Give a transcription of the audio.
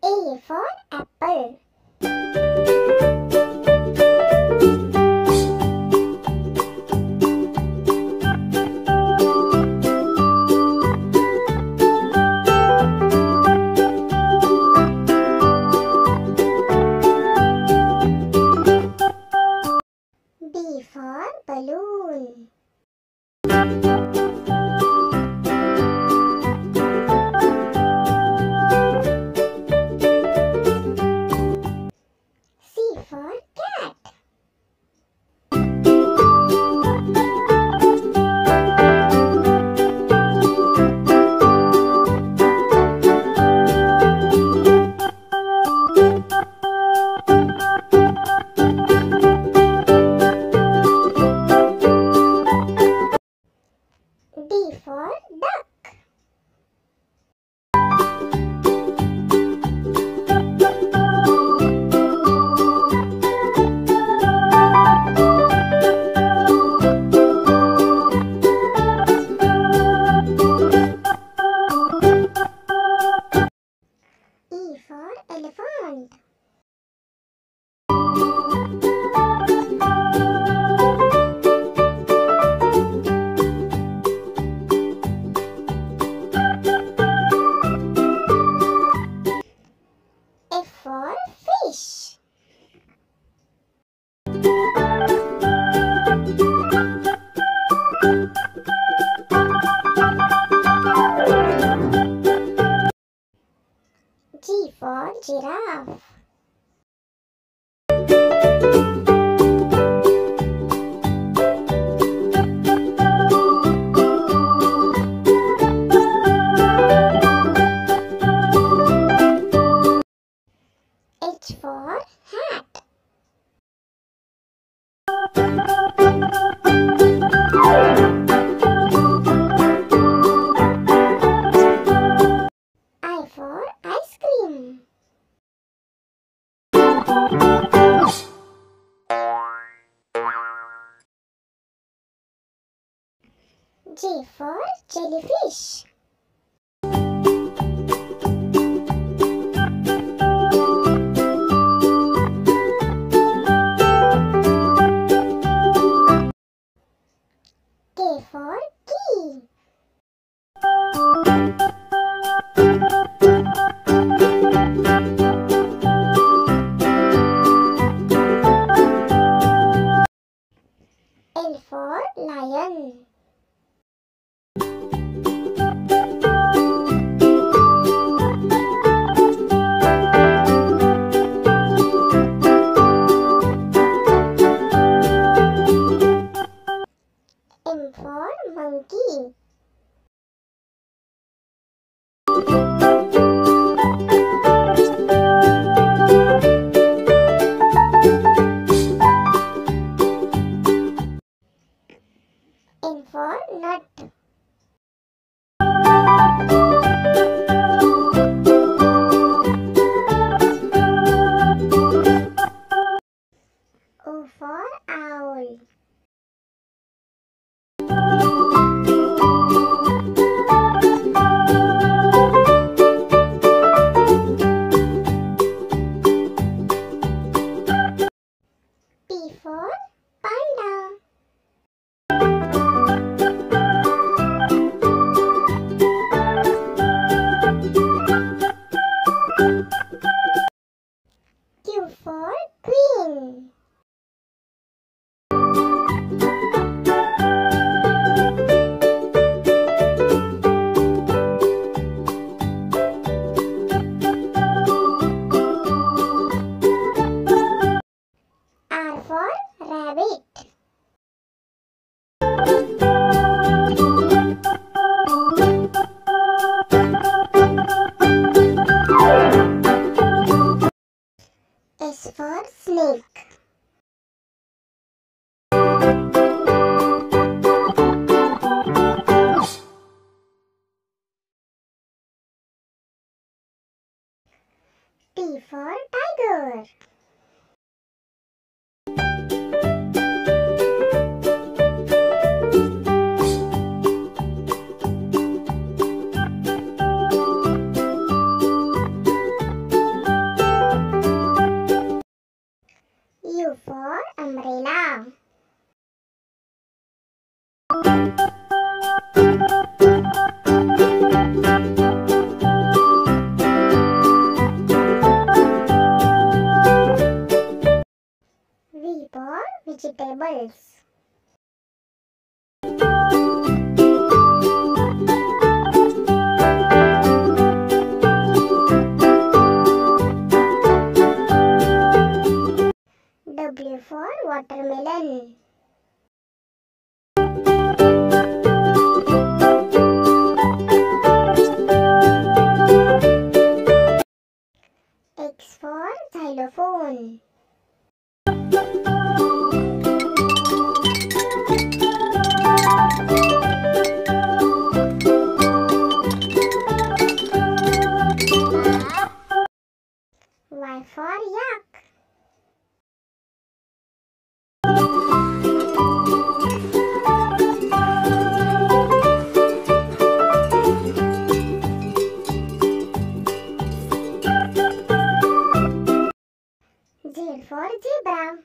A for apple. Bye. girafa. J for jellyfish. for monkey. for tiger. Vegetables. W for watermelon. X for xylophone. Forte Brown.